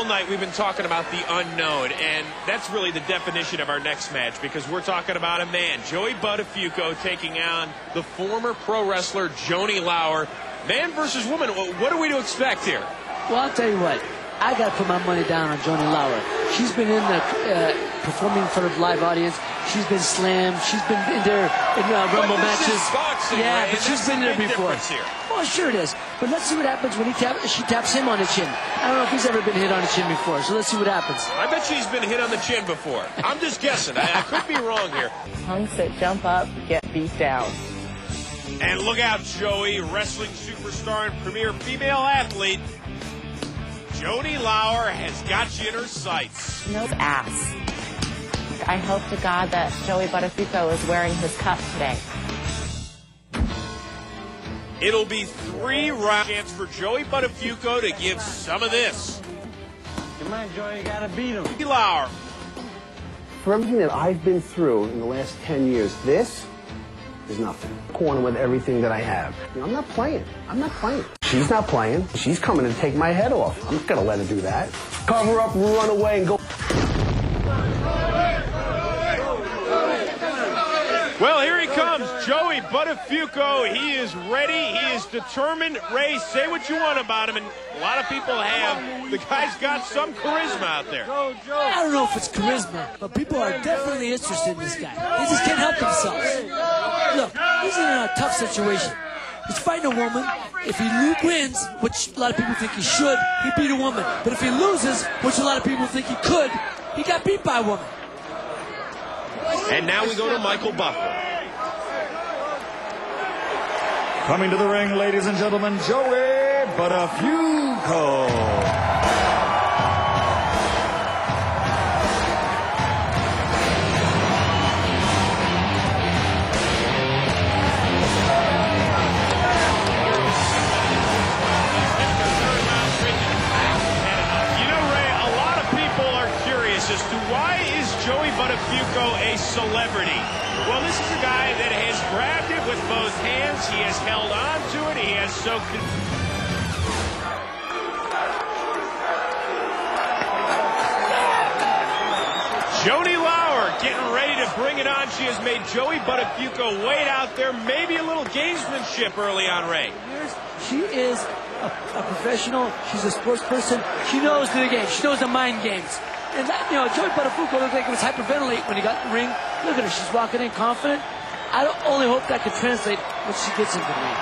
All night we've been talking about the unknown, and that's really the definition of our next match because we're talking about a man, Joey Buttafuoco, taking on the former pro wrestler Joanie Laurer. Man versus woman, what are we to expect here? Well, I'll tell you what. I got to put my money down on Joanie Laurer. She's been in the uh, performing in front of live audience. She's been slammed. She's been in there in uh, Rumble matches. Boxing, yeah, Ray, but she's been there before. Here. Well, sure it is. But let's see what happens when he tap, she taps him on the chin. I don't know if he's ever been hit on the chin before, so let's see what happens. I bet she's been hit on the chin before. I'm just guessing. I, I could be wrong here. Punks that jump up get beat down. And look out, Joey, wrestling superstar and premier female athlete. Joanie Laurer has got you in her sights. No ass. I hope to God that Joey Buttafuoco is wearing his cup today. It'll be three rounds chance for Joey Buttafuoco to give some of this. Come on, Joey, you gotta beat him. Laurer. For everything that I've been through in the last 10 years, this is nothing. Corner with everything that I have. You know, I'm not playing. I'm not playing. She's not playing. She's coming to take my head off. I'm not going to let her do that. Cover up, run away, and go. Well, here he comes, Joey Buttafuoco. He is ready. He is determined. Ray, say what you want about him, and a lot of people have. The guy's got some charisma out there. I don't know if it's charisma, but people are definitely interested in this guy. They just can't help themselves. Look, he's in a tough situation. He's fighting a woman. If he wins, which a lot of people think he should, he beat a woman. But if he loses, which a lot of people think he could, he got beat by a woman. And now we go to Michael Buffer. Coming to the ring, ladies and gentlemen, Joey Buttafuoco. Joanie Laurer getting ready to bring it on. She has made Joey Buttafuoco wait out there. Maybe a little gamesmanship early on, Ray. She is a, a professional. She's a sports person. She knows the game. She knows the mind games. And that, you know, Joey Buttafuoco looked like he was hyperventilate when he got in the ring. Look at her. She's walking in confident. I only hope that could translate when she gets into the ring.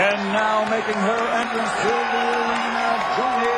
And now making her entrance to the arena, Johnny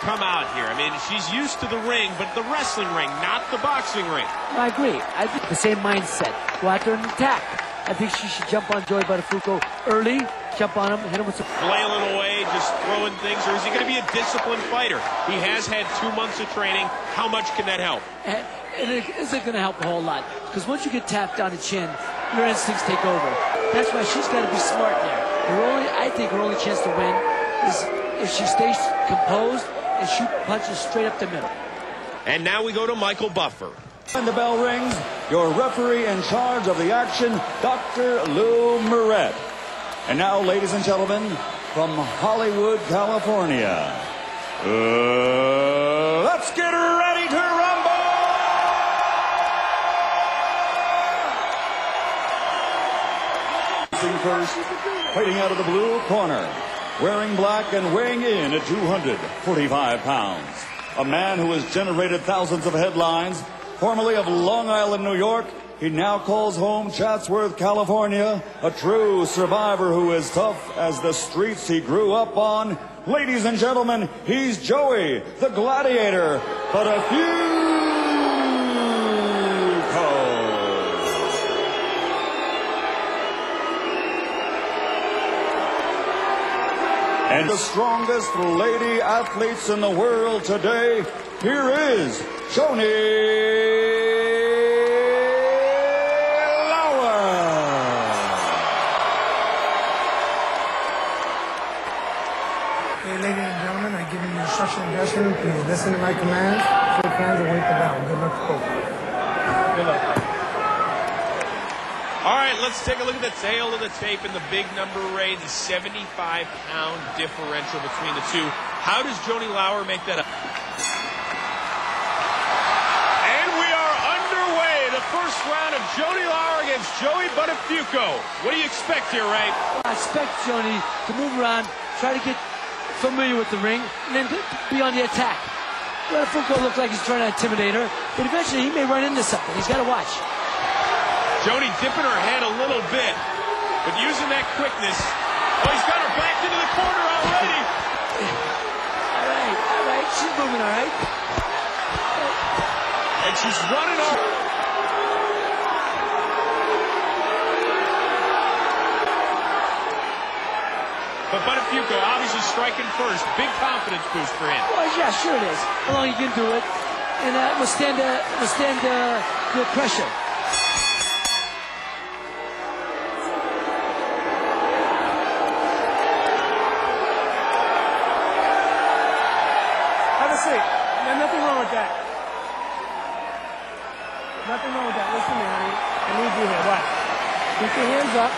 come out here? I mean, she's used to the ring, but the wrestling ring, not the boxing ring. I agree. I think the same mindset. Go out there and attack. I think she should jump on Joey Buttafuoco early, jump on him, hit him with some. Flailing away, just throwing things, or is he going to be a disciplined fighter? He has had two months of training. How much can that help? Eh, and it isn't going to help a whole lot because once you get tapped on the chin, your instincts take over. That's why she's got to be smart there. Her only, I think, her only chance to win is if she stays composed and shoot punches straight up the middle. And now we go to Michael Buffer. And the bell rings. Your referee in charge of the action, Dr. Lou Moret. And now, ladies and gentlemen, from Hollywood, California, uh, let's get ready to rumble! First, fighting out of the blue corner, wearing black and weighing in at 245 pounds. A man who has generated thousands of headlines, formerly of Long Island, New York. He now calls home Chatsworth, California, a true survivor who is tough as the streets he grew up on. Ladies and gentlemen, he's Joey, the gladiator, but a few And the strongest lady athletes in the world today, here is Johnny Laurer. Hey, ladies and gentlemen, I give you the instruction and dressing room. Please listen to my commands, shake hands, and wait the bell. Good luck to both. Good luck. All right, let's take a look at the tail of the tape and the big number, Ray, the 75-pound differential between the two. How does Joanie Laurer make that up? And we are underway. The first round of Joanie Laurer against Joey Buttafuoco. What do you expect here, Ray? I expect Joanie to move around, try to get familiar with the ring, and then be on the attack. Buttafuoco looks like he's trying to intimidate her, but eventually he may run into something. He's got to watch. Joanie dipping her head a little bit, but using that quickness. Oh, he's got her back into the corner already. All right, all right, she's moving all right. And she's running off. But Buttafuoco obviously striking first. Big confidence boost for him. Well, yeah, sure it is. How long he can do it, and uh, withstand, uh, withstand uh, the pressure. Have a seat. There's nothing wrong with that. Nothing wrong with that. Listen to me, honey. I need you here. What? Keep your hands up.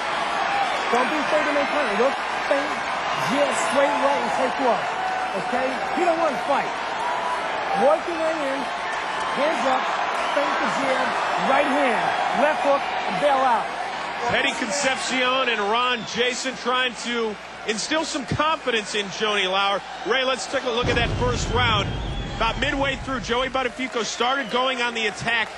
Don't be afraid make turn. Look, bang, jab, straight right, and take off. Okay? He don't want to fight. Working your way in. Hands up. Feint the jab. Right hand. Left hook and bail out. Teddy Concepcion and Ron Jason trying to instill some confidence in Joanie Laurer. Ray, let's take a look at that first round. About midway through, Joey Buttafuoco started going on the attack.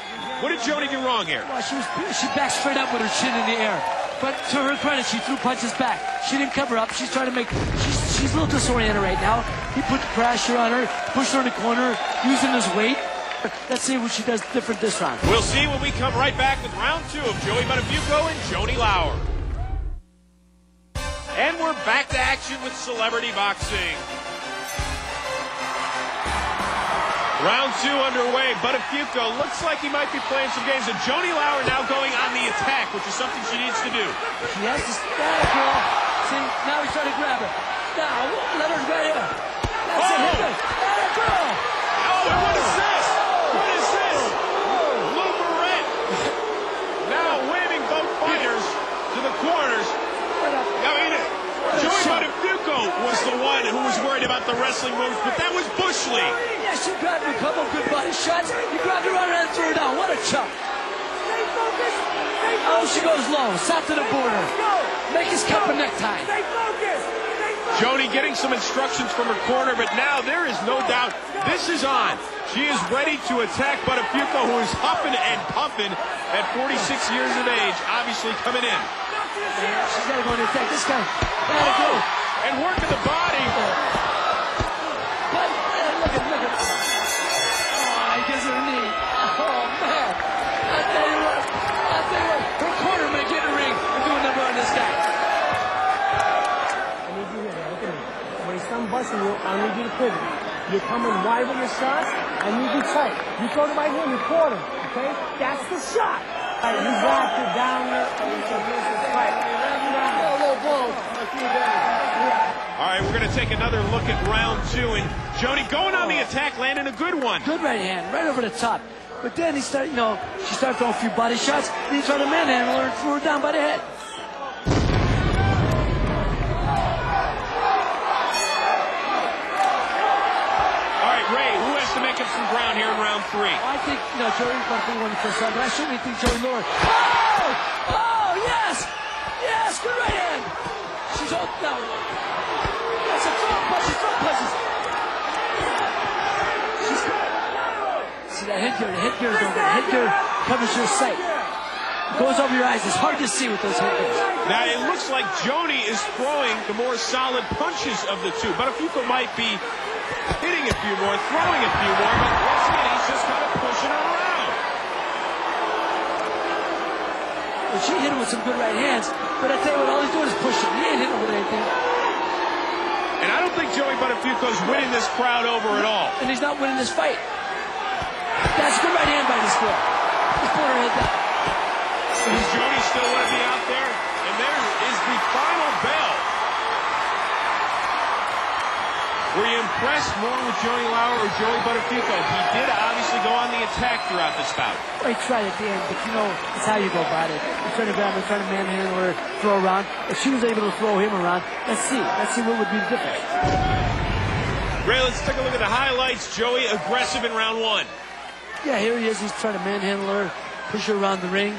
What did Joanie do wrong here? Well, she was she backed straight up with her chin in the air. But to her credit, she threw punches back. She didn't cover up. She's trying to make. She's she's a little disoriented right now. He put pressure on her, pushed her in the corner, using his weight. Let's see what she does different this round. We'll see when we come right back with round two of Joey Buttafuoco and Joanie Laurer. And we're back to action with celebrity boxing. Round two underway. Buttafuoco looks like he might be playing some games. And Joanie Laurer now going on the attack, which is something she needs to do. She has to stand girl. See, now he's trying to grab her. Now, let her right here. That's Oh! it. Hit her. That girl. Oh, and what is this? What is this? Lou Barrett. Now waving both fighters to the corners. I mean, Joey Buttafuoco was the one who was worried about the wrestling moves, but that was Bush Lee. Yeah, she grabbed her. A couple good body shots. He grabbed her right and threw her down. What a chop. Stay focused. Stay Oh, she goes low. South to the border. Go. Make his cup a necktie. Stay focused. Stay focused. Joanie getting some instructions from her corner, but now there is no doubt this is on. She is ready to attack Buttafuoco, who is huffing and puffing at 46 years of age, obviously coming in. She's got to go in attack. This guy. Gotta go. Oh, and working the body. Uh, look at, look at. Oh, he gives her knee. Oh, man. I tell you what. I tell you what. Her corner may get in the ring and do a number on this guy. I need you here. Look at me. When he's done busting you, I need you to pivot. You're coming wide with your shots. Need you tight. You throw the right hand, you him. Okay? That's the shot. All right, you wrapped it down there. Right. All right, we're going to take another look at round two, and Joanie going on the oh. attack, landing a good one. Good right hand, right over the top. But then he started, you know, she started throwing a few body shots. Then he tried to manhandle her and threw her down by the head. All right, Ray, who has to make up some ground here in round three? I think, you know, Joey Buckley won the first round, but I certainly think Joey Laurer. Oh! Oh, yes! Yes, good right hand! She's all, no. That's a throw punches, throw punches. She's, see that headgear, the headgear is over. The headgear covers your sight. Goes over your eyes. It's hard to see with those headgears. Now, it looks like Joanie is throwing the more solid punches of the two. but Buttafuoco might be hitting a few more, throwing a few more, but once again, he's just kind of pushing her around. Well, she hit him with some good right hands, but I tell you what, all he's doing is pushing. He ain't hitting him with anything. And I don't think Joey Buttafuoco's winning this crowd over at all. And he's not winning this fight. That's a good right hand by this boy. This corner hit that. Is Does Jody still going to be out there? And there is the final impressed more with Joey Laurer or Joey Buttafuoco? He did obviously go on the attack throughout this bout. Well, he tried at the end, but you know, it's how you go about it. You're trying to grab her, trying to manhandle her, throw around. If she was able to throw him around, let's see. Let's see what would be the difference. Ray, let's take a look at the highlights. Joey aggressive in round one. Yeah, here he is. He's trying to manhandle her, push her around the ring.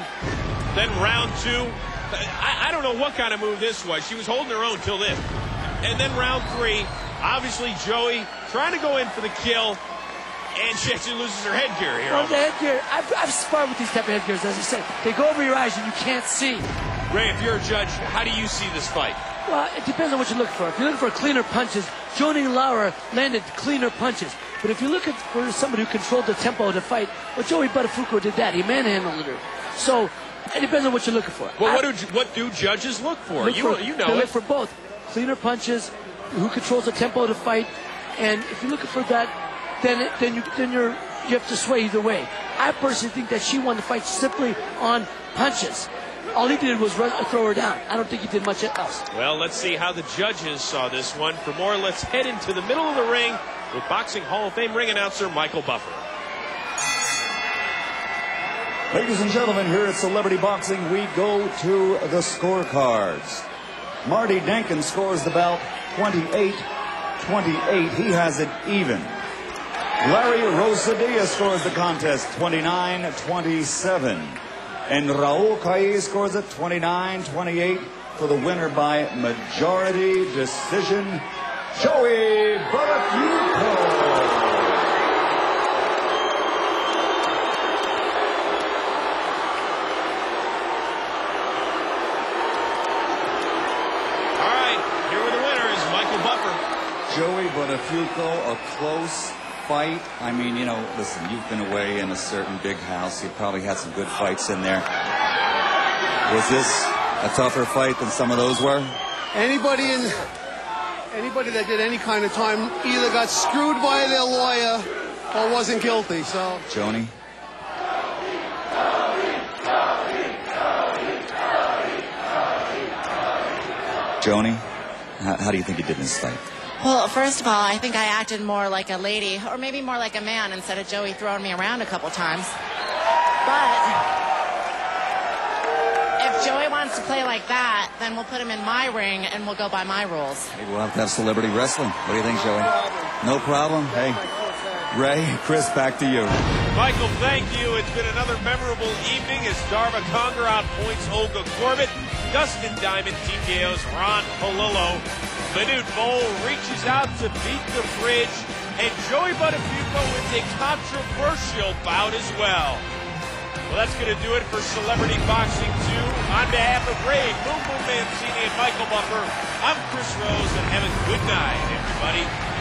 Then round two. I, I don't know what kind of move this was. She was holding her own till this. And then round three. Obviously, Joey trying to go in for the kill. And she actually loses her headgear here. Well, the headgear, I've, I've sparred with these type of headgears, as I said. They go over your eyes and you can't see. Ray, if you're a judge, how do you see this fight? Well, it depends on what you're looking for. If you're looking for cleaner punches, Joanie Laurer landed cleaner punches. But if you're looking for somebody who controlled the tempo of the fight, well, Joey Buttafuoco did that. He manhandled her. So it depends on what you're looking for. Well, I- what do what do judges look for? look you for- you they know look for both cleaner punches, who controls the tempo of the fight, and if you're looking for that, then it, then you then you're you have to sway either way. I personally think that she won the fight simply on punches. All he did was run, throw her down. I don't think he did much else. Well, let's see how the judges saw this one. For more, let's head into the middle of the ring with Boxing Hall of Fame ring announcer Michael Buffer. Ladies and gentlemen, here at Celebrity Boxing, we go to the scorecards. Marty Denkin scores the bout 28 28. He has it even. Larry Rozadilla scores the contest 29 27. And Raul Calle scores it 29 28 for the winner by majority decision, Joey Buttafuoco. All right, here are the winners, Michael Buffer. Buttafuoco, a close fight. I mean, you know, listen, you've been away in a certain big house. You've probably had some good fights in there. Was this a tougher fight than some of those were? Anybody in anybody that did any kind of time either got screwed by their lawyer or wasn't guilty. So Joanie? Joanie, how, how do you think you did in this fight? Well, first of all, I think I acted more like a lady, or maybe more like a man, instead of Joey throwing me around a couple times. But if Joey wants to play like that, then we'll put him in my ring and we'll go by my rules. Maybe we'll have to have celebrity wrestling. What do you think, Joey? No problem. Hey, Ray, Chris, back to you. Michael, thank you. It's been another memorable evening as Darva Conger outpoints Olga Korbut. Dustin Diamond TKO's Ron Palillo. Manute Bol reaches out to beat the Fridge. And Joey Buttafuoco wins a controversial bout as well. Well, that's going to do it for Celebrity Boxing 2. On behalf of Ray, Boom Boom Mancini, and Michael Buffer, I'm Chris Rose, and have a good night, everybody.